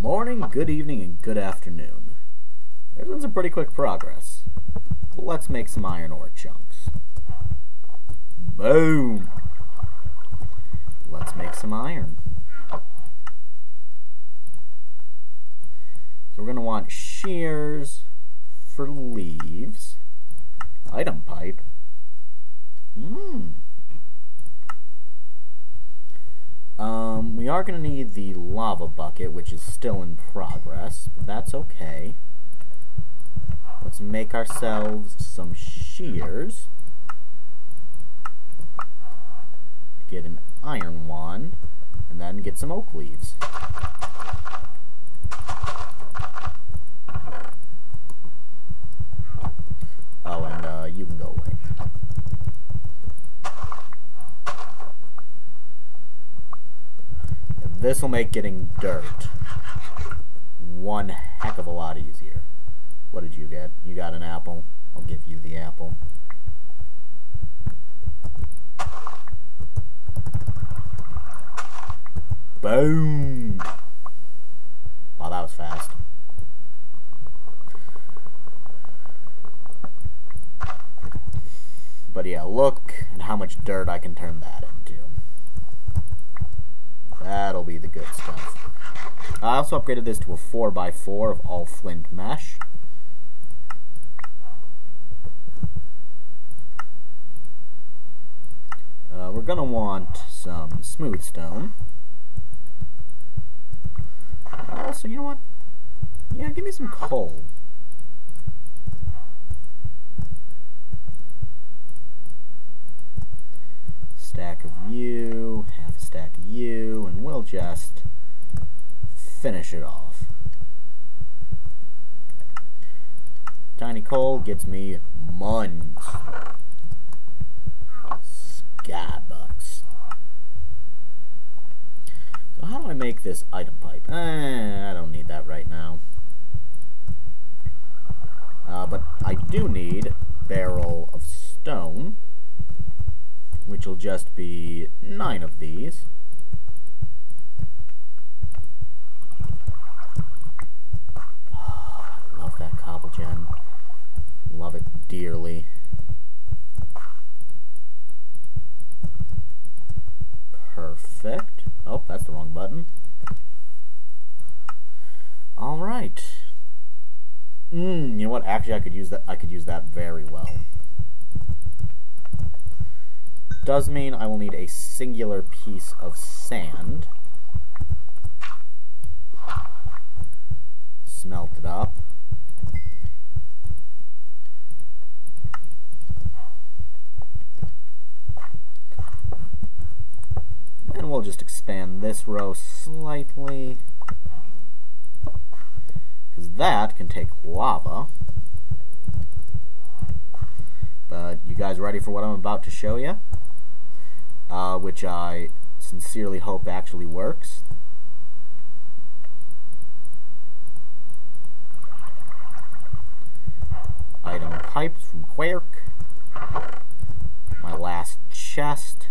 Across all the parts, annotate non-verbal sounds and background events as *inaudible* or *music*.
morning, good evening, and good afternoon. There's been some pretty quick progress. Let's make some iron ore chunks. Boom! Let's make some iron. So we're going to want shears for leaves. Item pipe. Hmm. Um, we are going to need the lava bucket, which is still in progress, but that's okay. Let's make ourselves some shears. Get an iron wand, and then get some oak leaves. Oh, and uh, you can go away. This will make getting dirt one heck of a lot easier. What did you get? You got an apple. I'll give you the apple. Boom! Wow, that was fast. But yeah, look at how much dirt I can turn that into. That'll be the good stuff. I also upgraded this to a 4x4 of all flint mesh. Uh, we're going to want some smooth stone. Also, you know what? Yeah, give me some coal. Stack of you, half a stack of you, and we'll just finish it off. Tiny coal gets me muns. Skybucks. So how do I make this item pipe? Eh, I don't need that right now. Uh, but I do need barrel of stone, which will just be nine of these. love that cobble gen. Love it dearly. Perfect. Oh, that's the wrong button. All right. Mm, you know what? Actually, I could use that. I could use that very well. Does mean I will need a singular piece of sand. Smelt it up. And we'll just expand this row slightly. Because that can take lava. But you guys ready for what I'm about to show you? Uh, which I sincerely hope actually works. Item pipes from Quark. My last chest.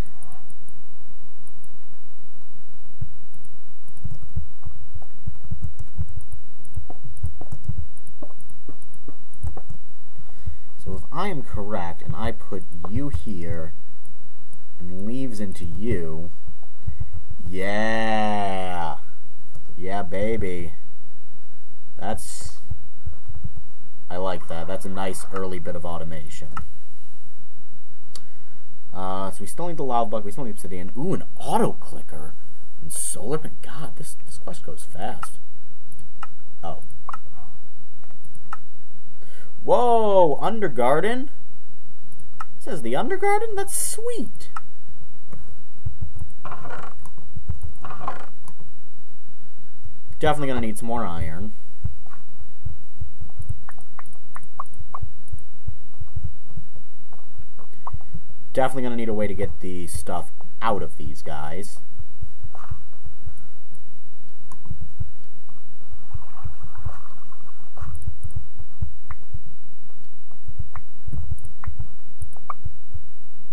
So if I am correct and I put you here and leaves into you, yeah, yeah, baby. That's, I like that. That's a nice early bit of automation. Uh, so we still need the lava bucket, we still need obsidian. Ooh, an auto clicker. And solar pan. God, this, this quest goes fast. Oh. Whoa, Undergarden? It says the Undergarden? That's sweet. Definitely gonna need some more iron. Definitely gonna need a way to get the stuff out of these guys.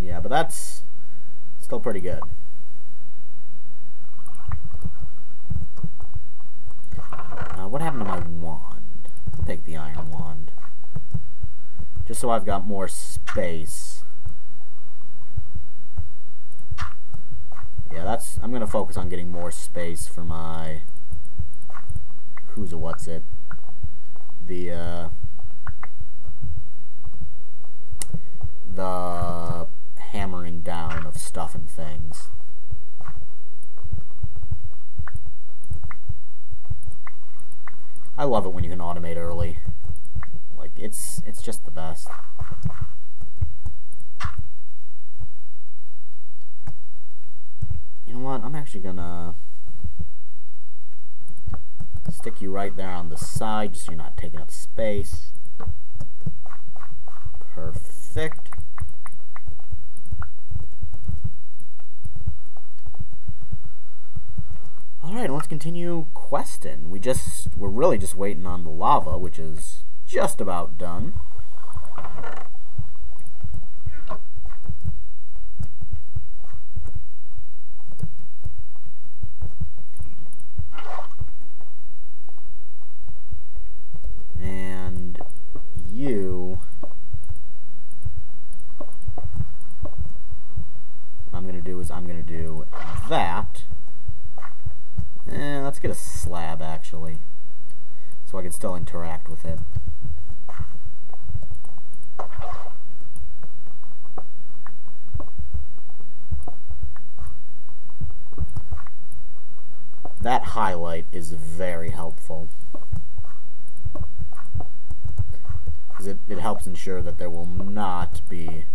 Yeah, but that's still pretty good. Take the iron wand. Just so I've got more space. Yeah, that's... I'm gonna focus on getting more space for my... Who's a what's it? The, uh... The hammering down of stuff and things. I love it when you can automate early. Like it's it's just the best. You know what? I'm actually gonna stick you right there on the side just so you're not taking up space. Perfect. Alright, let's continue questing. We just, we're really just waiting on the lava, which is just about done. And you... I'm going to do is I'm going to do that. Eh, let's get a slab, actually. So I can still interact with it. That highlight is very helpful. Because it, it helps ensure that there will not be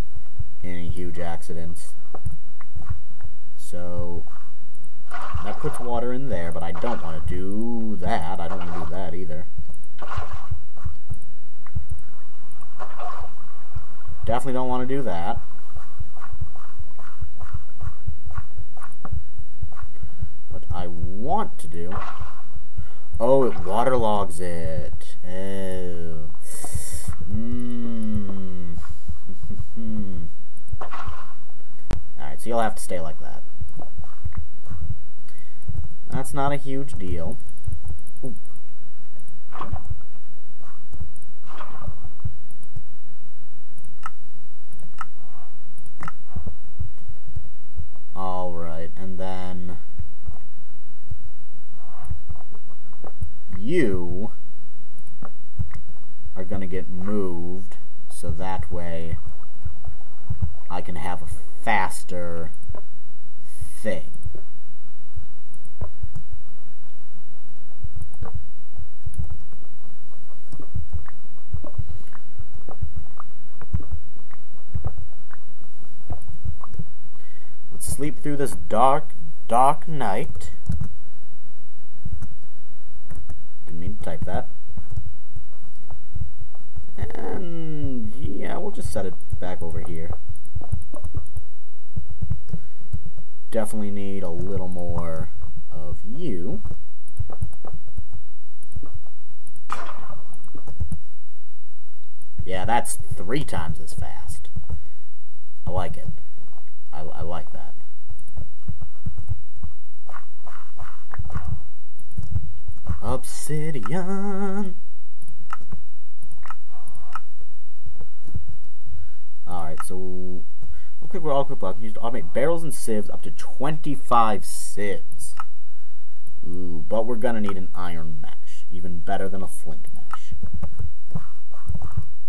any huge accidents. So, that puts water in there, but I don't want to do that. I don't want to do that either. Definitely don't want to do that. What I want to do... Oh, it waterlogs it. Oh. *laughs* Mmm. Alright, so you'll have to stay like that. That's not a huge deal. Oop. Alright, and then you are going to get moved so that way I can have a faster thing. Sleep through this dark, dark night. Didn't mean to type that. And yeah, we'll just set it back over here. Definitely need a little more of you. Yeah, that's three times as fast. I like it. I, I like that. Obsidian. Alright, so real quick we're all quick block. Use to automate barrels and sieves up to 25 sieves. Ooh, but we're gonna need an iron mesh. Even better than a flint mesh.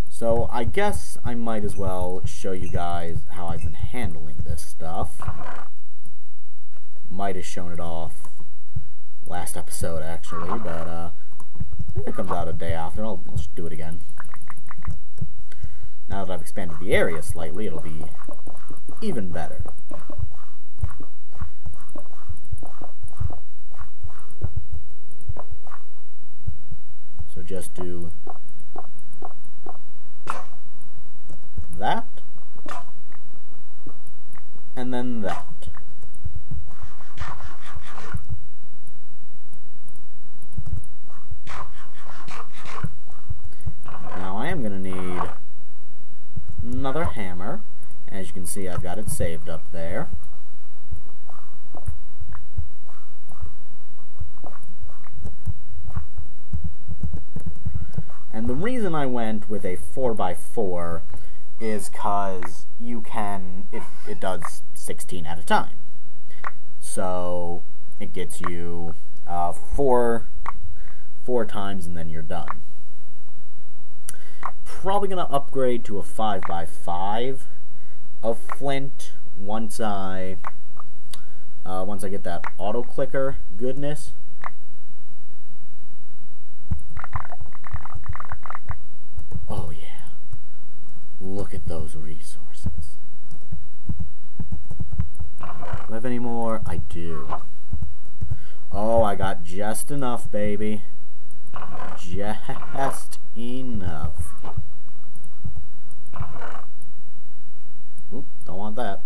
So I guess I might as well show you guys how I've been handling this stuff. Might have shown it off last episode, actually, but uh, it comes out a day after. I'll, I'll do it again. Now that I've expanded the area slightly, it'll be even better. So just do that, and then that. am going to need another hammer. As you can see, I've got it saved up there. And the reason I went with a 4x4 is because you can, it, it does 16 at a time. So it gets you uh, four, four times and then you're done. Probably going to upgrade to a 5x5 of flint once I uh, once I get that auto clicker goodness. Oh yeah. Look at those resources. Do I have any more? I do. Oh, I got just enough, baby. Just enough. Oop, don't want that.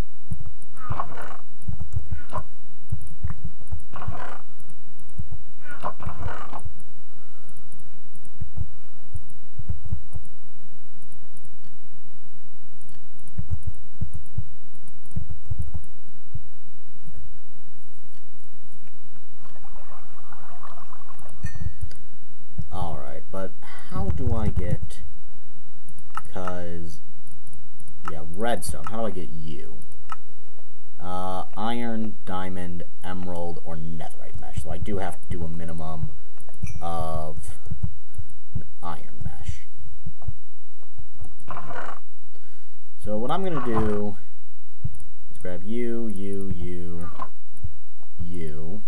Alright, but how do I get... Because... Yeah, How do I get you? Uh, iron, diamond, emerald, or netherite mesh. So I do have to do a minimum of iron mesh. So what I'm going to do is grab you, you, you, you.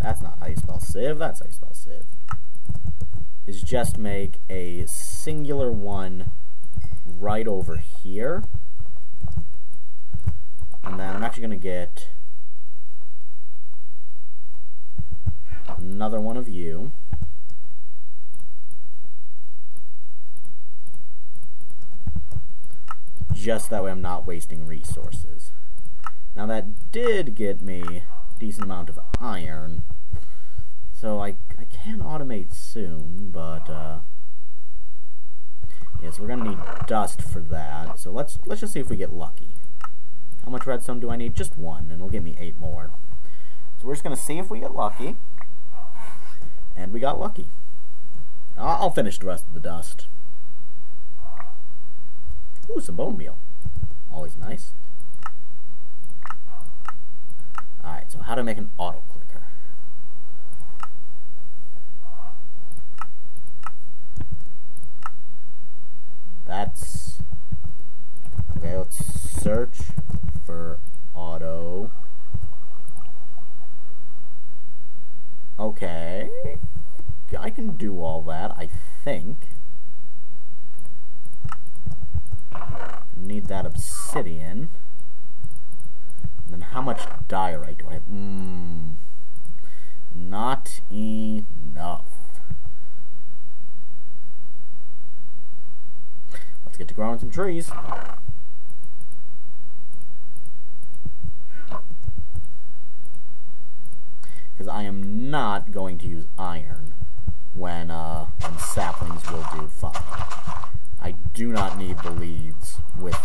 That's not how you spell sieve, that's how you spell sieve. Is just make a singular one right over here. And then I'm actually going to get another one of you. Just that way I'm not wasting resources. Now that did get me decent amount of iron. So I, I can automate soon, but uh, yes, we're gonna need dust for that. So let's let's just see if we get lucky. How much redstone do I need? Just one, and it'll give me eight more. So we're just gonna see if we get lucky. And we got lucky. I'll, I'll finish the rest of the dust. Ooh, some bone meal. Always nice. Alright, so how to make an auto clicker. That's... Okay, let's search for auto. Okay. I can do all that, I think. Need that obsidian. And then how much diorite do I have? Mmm. Not enough. Get to growing some trees. Because I am not going to use iron when, uh, when saplings will do fine. I do not need the leaves with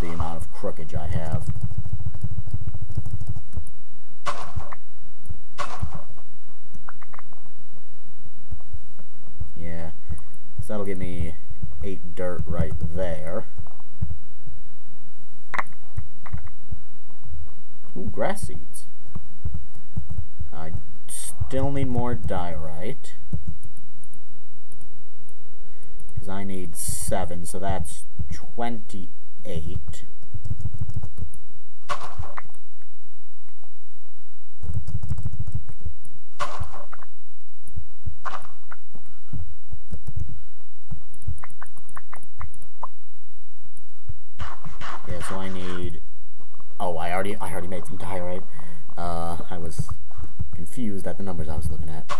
the amount of crookage I have. Yeah, so that'll give me 8 dirt right there. Ooh, grass seeds. I still need more diorite. Because I need 7, so that's 28. So I need. Oh, I already, I already made some diorite. Uh, I was confused at the numbers I was looking at.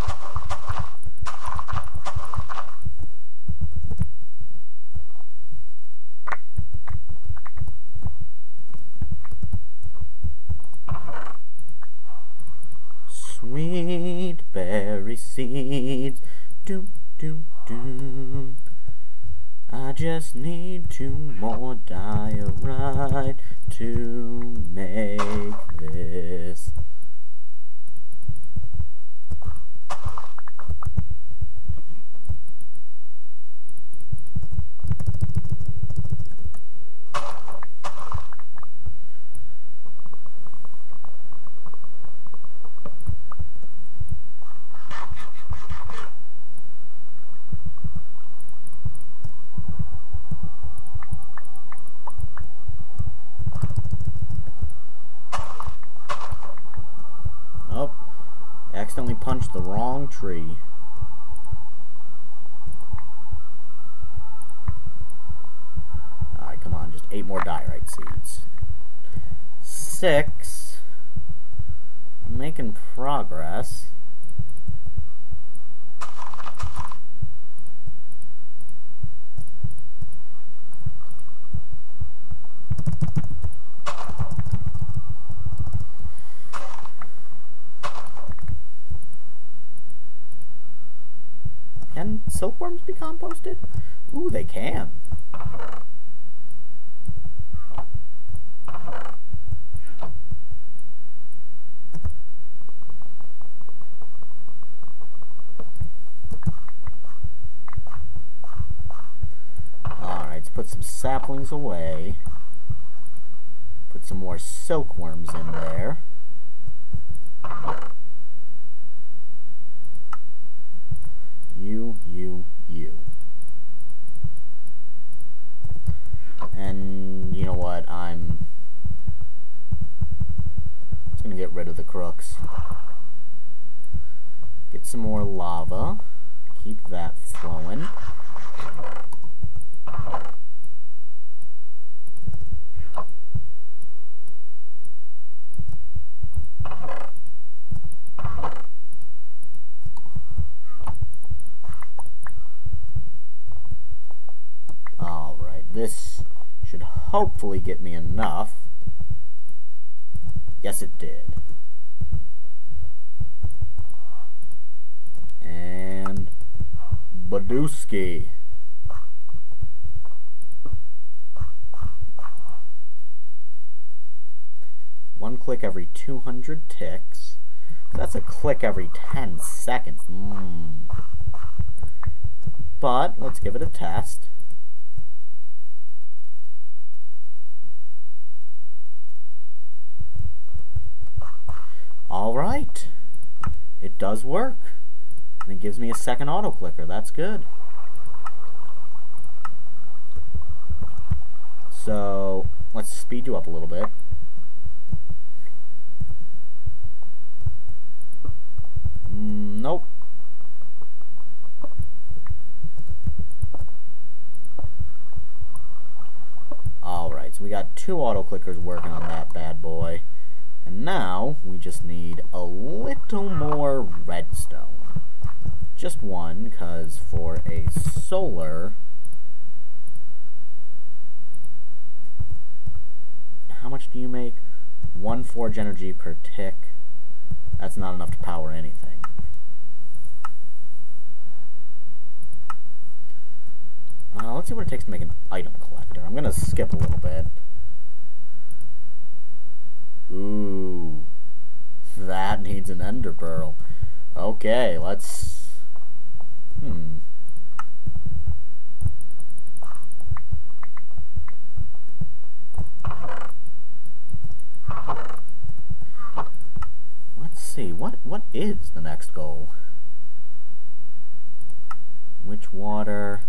Sweet berry seeds, just need two more diorite to make this. Accidentally punched the wrong tree. Alright, come on, just eight more diorite seeds. Six. I'm making progress. Can silkworms be composted? Ooh, they can. Alright, let's put some saplings away. Put some more silkworms in there. You, you, you. And you know what? I'm just gonna get rid of the crooks. Get some more lava. Keep that flowing. Alright, this should hopefully get me enough. Yes, it did. And Badooski. One click every 200 ticks. That's a click every 10 seconds. Mm. But, let's give it a test. Alright. It does work. And it gives me a second auto clicker. That's good. So, let's speed you up a little bit. Mm, nope. Alright, so we got two auto clickers working on that bad boy. And now we just need a little more redstone. Just one, because for a solar, how much do you make? One forge energy per tick. That's not enough to power anything. Uh, let's see what it takes to make an item collector. I'm gonna skip a little bit. Ooh. That needs an ender pearl. Okay, let's... Hmm. Let's see, what what is the next goal? Witch water?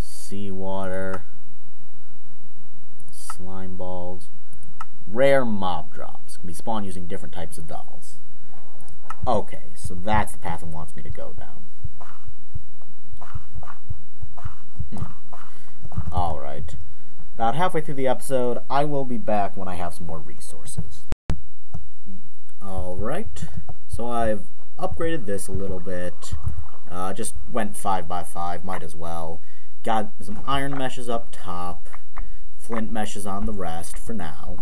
Seawater? Slime balls? Rare mob drops can be spawned using different types of dolls. Okay, so that's the path it wants me to go down. Hmm. Alright. About halfway through the episode, I will be back when I have some more resources. Alright, so I've upgraded this a little bit. Uh, just went 5 by 5 might as well. Got some iron meshes up top, flint meshes on the rest for now.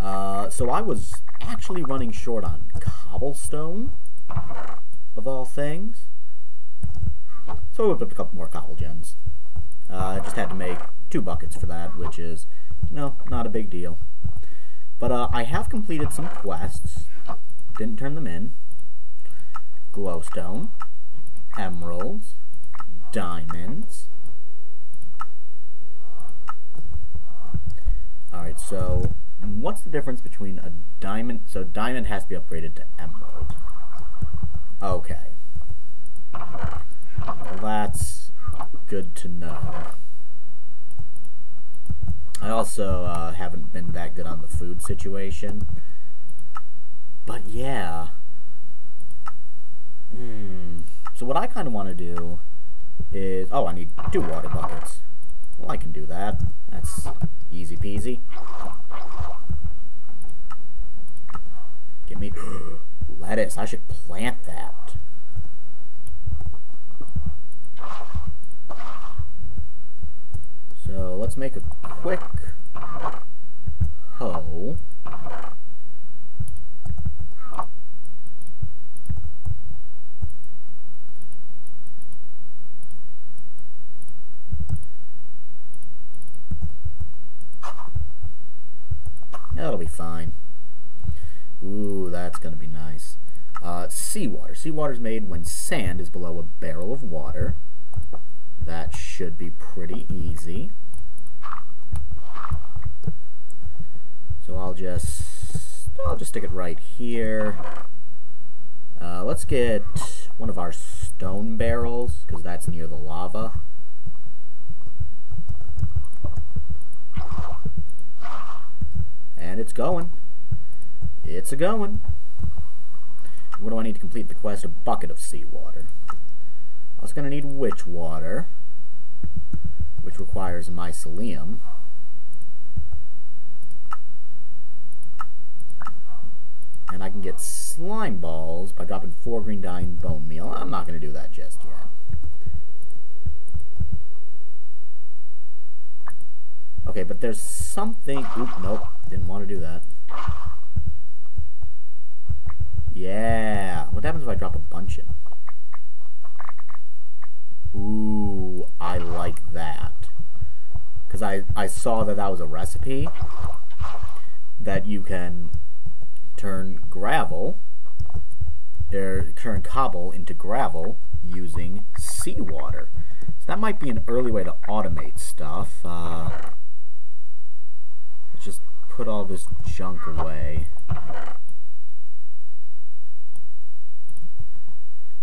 Uh, so I was actually running short on cobblestone, of all things. So I whipped up a couple more cobble gens. Uh, I just had to make two buckets for that, which is, you know, not a big deal. But uh, I have completed some quests. Didn't turn them in. Glowstone, emeralds, diamonds. Alright, so what's the difference between a diamond? So diamond has to be upgraded to emerald. Okay. Well, that's good to know. I also uh, haven't been that good on the food situation. but yeah. Hmm. So what I kind of want to do is... Oh, I need two water buckets. Well, I can do that. That's easy peasy. Give me *gasps* lettuce. I should plant that. So let's make a quick hoe. That'll be fine. Ooh, that's going to be nice. Uh, seawater. Seawater is made when sand is below a barrel of water. That should be pretty easy. So I'll just I'll just stick it right here. Uh, let's get one of our stone barrels because that's near the lava. And it's going. It's a going. What do I need to complete the quest? A bucket of seawater. I was going to need witch water, which requires mycelium. And I can get slime balls by dropping four green dye in bone meal. I'm not going to do that just yet. Okay, but there's something... Oop, nope. Didn't want to do that. Yeah. What happens if I drop a bunch in? Ooh, I like that. Because I, I saw that that was a recipe that you can turn gravel, or turn cobble into gravel using seawater. So that might be an early way to automate stuff. Uh, let's just put all this junk away.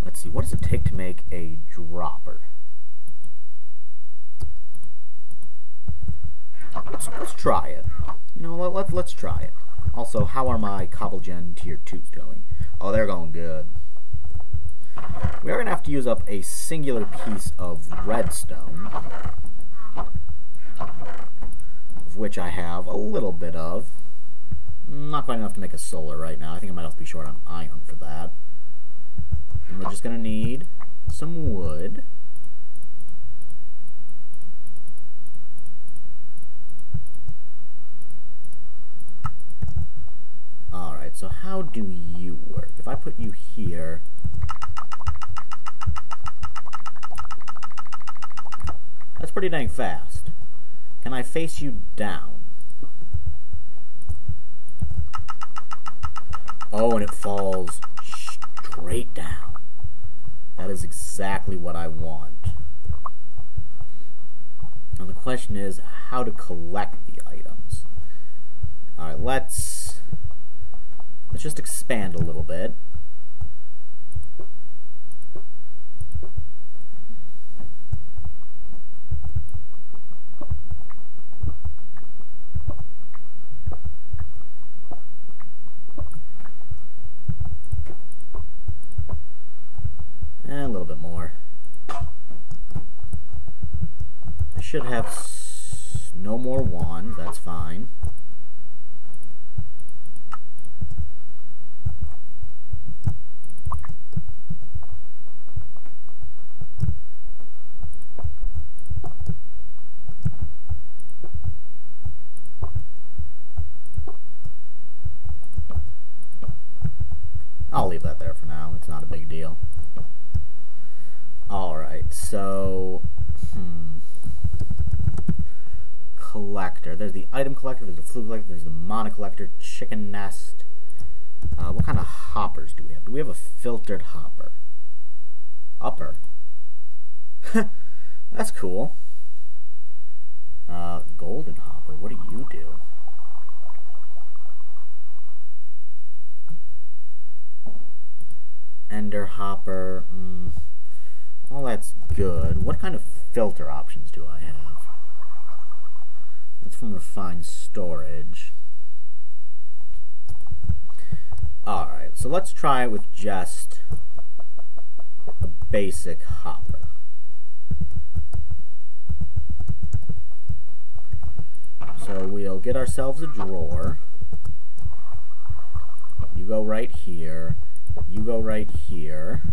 Let's see, what does it take to make a dropper? Let's, let's try it. You know, let, let, let's try it. Also, how are my Cobblegen Tier 2s going? Oh, they're going good. We are going to have to use up a singular piece of redstone, of which I have a little bit of. Not quite enough to make a solar right now. I think I might have to be short on iron for that. And we're just going to need some wood. Alright, so how do you work? If I put you here... That's pretty dang fast. Can I face you down? Oh, and it falls straight down. That is exactly what I want. Now the question is how to collect the items. Alright, let's let's just expand a little bit. Eh, a little bit more. I should have no more wand. that's fine. I'll leave that there for now. It's not a big deal. Alright, so... Hmm. Collector. There's the item collector, there's the flute collector, there's the mana collector, chicken nest. Uh, what kind of hoppers do we have? Do we have a filtered hopper? Upper? *laughs* That's cool. Uh, golden hopper, what do you do? Ender hopper, mm. All that's good. What kind of filter options do I have? That's from refined storage. Alright, so let's try it with just a basic hopper. So we'll get ourselves a drawer. You go right here. You go right here.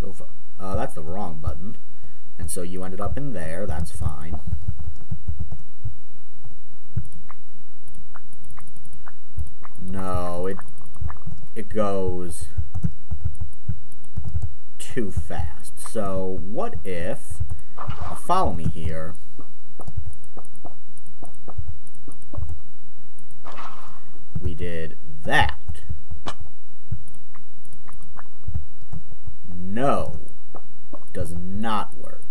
So if, uh, that's the wrong button. And so you ended up in there, that's fine. No, it it goes too fast. So what if, follow me here, we did that. No, does not work.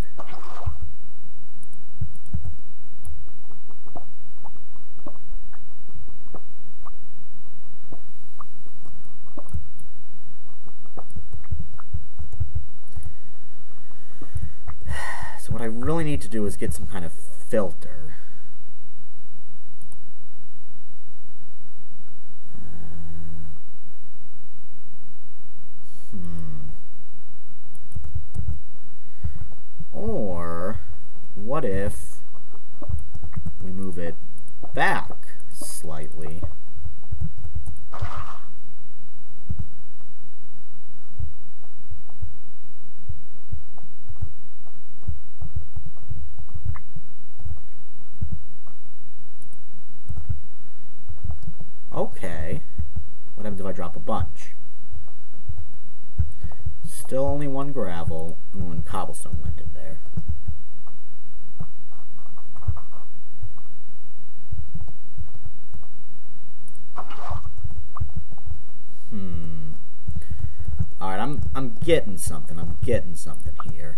So what I really need to do is get some kind of filter. Hmm. Or, what if we move it back slightly? Okay. What happens if I drop a bunch? Still only one gravel. Ooh, and cobblestone went in there. Hmm. Alright, I'm I'm getting something. I'm getting something here.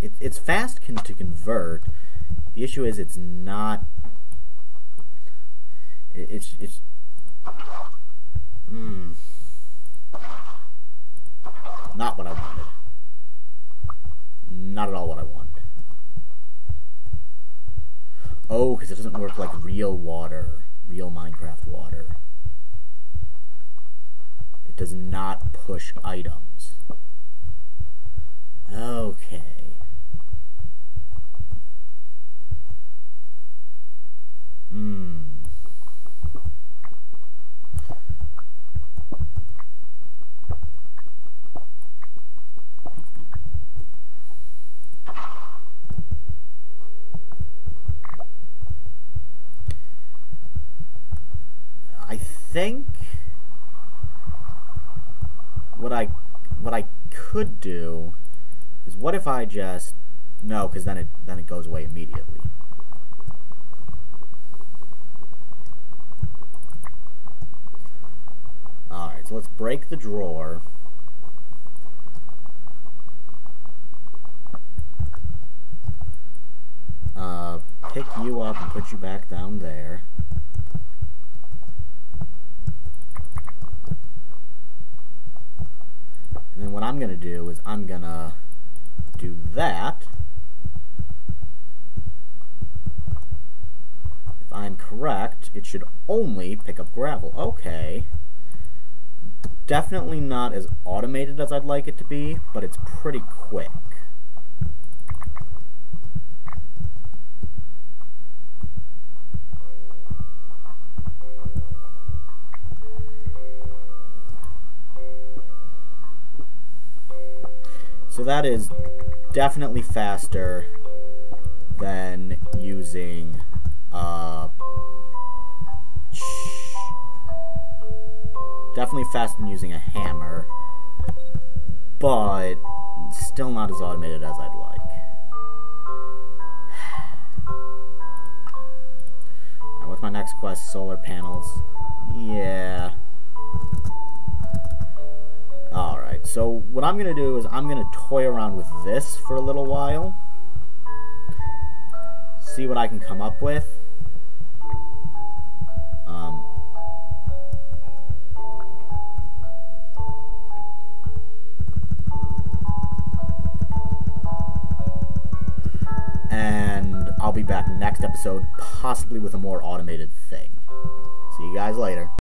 It, it's fast to convert. The issue is it's not. It, it's it's. Mm, not what I wanted. Not at all what I wanted. Oh, because it doesn't work like real water, real Minecraft water. It does not push items. Okay. Hmm. I think what I what I could do is what if I just no, because then it then it goes away immediately. Alright, so let's break the drawer. Uh, pick you up and put you back down there. And then what I'm going to do is I'm going to do that. If I'm correct, it should only pick up gravel. Okay. Definitely not as automated as I'd like it to be, but it's pretty quick. So that is definitely faster than using uh, definitely faster than using a hammer, but still not as automated as I'd like. Right, what's my next quest? Solar panels. Yeah. So what I'm going to do is I'm going to toy around with this for a little while. see what I can come up with. Um, and I'll be back next episode, possibly with a more automated thing. See you guys later.